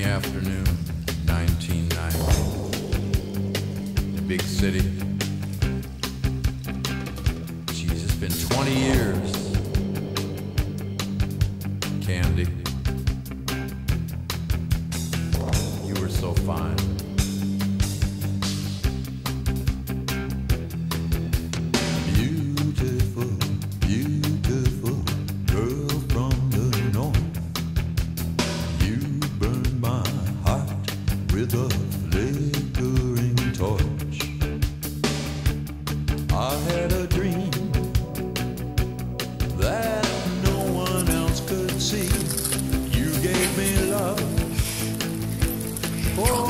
rainy afternoon, 1990. Big city. Jeez, it's been 20 years. Candy. You were so fine. Me love for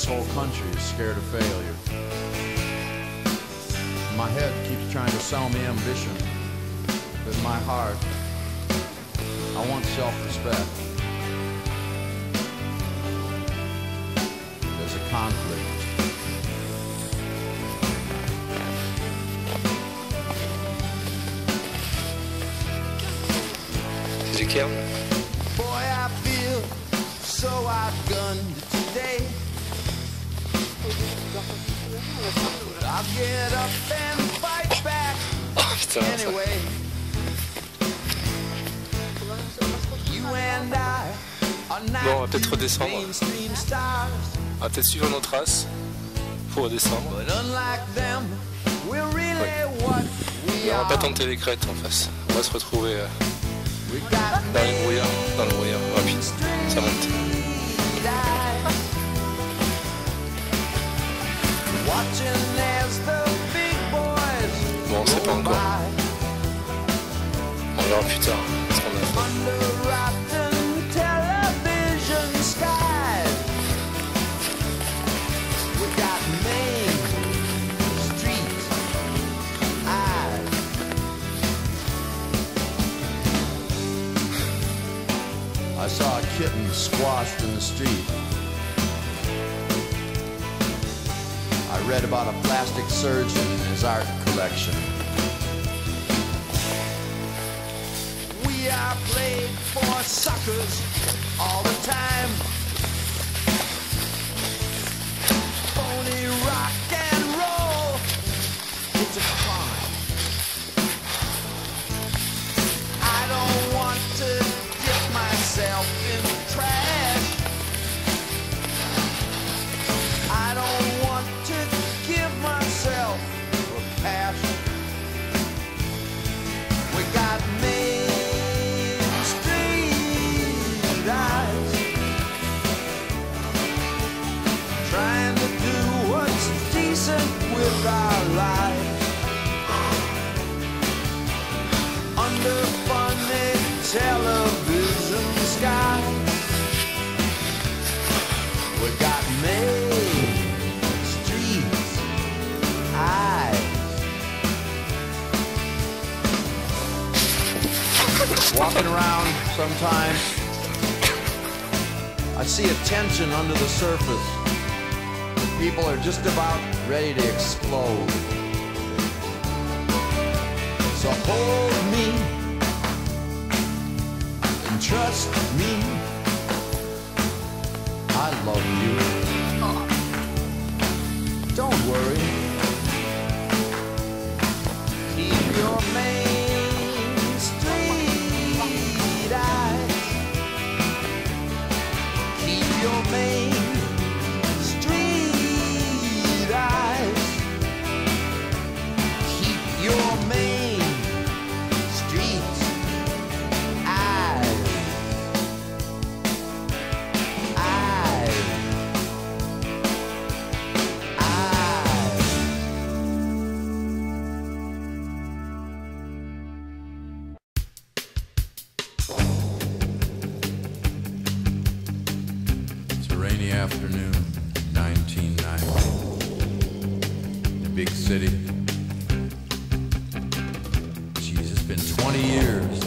This whole country is scared of failure. My head keeps trying to sell me ambition, but in my heart, I want self-respect. There's a conflict. C'est clair Boy, I feel so outgunned Oh putain, ça. Bon, on va peut-être redescendre. On va peut-être suivre nos traces. pour redescendre. Mais on va pas tenter les crêtes en face. On va se retrouver euh, dans le brouillard, dans le brouillard rapide. Ça monte. Boys pas encore. On verra plus tard ce qu'on. I saw a kitten squashed in the street. I read about a plastic surgeon and his art collection. Are played for suckers all the time. Walking around sometimes, I see a tension under the surface. People are just about ready to explode. So hold me and trust me. I love you. Don't worry. Keep your main rainy afternoon, 1990. the Big city. Jeez, it's been 20 years.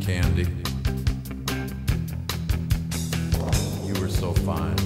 Candy. You were so fine.